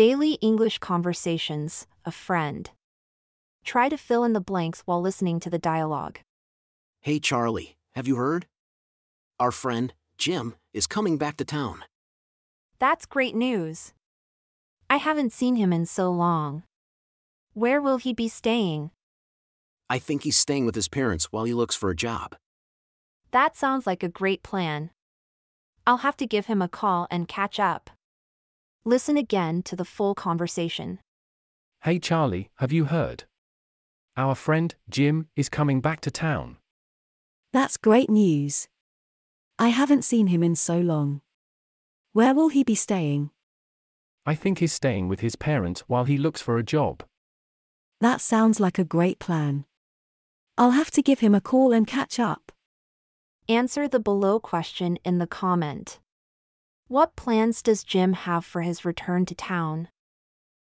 Daily English Conversations, a friend. Try to fill in the blanks while listening to the dialogue. Hey, Charlie, have you heard? Our friend, Jim, is coming back to town. That's great news. I haven't seen him in so long. Where will he be staying? I think he's staying with his parents while he looks for a job. That sounds like a great plan. I'll have to give him a call and catch up. Listen again to the full conversation. Hey Charlie, have you heard? Our friend, Jim, is coming back to town. That's great news. I haven't seen him in so long. Where will he be staying? I think he's staying with his parents while he looks for a job. That sounds like a great plan. I'll have to give him a call and catch up. Answer the below question in the comment. What plans does Jim have for his return to town?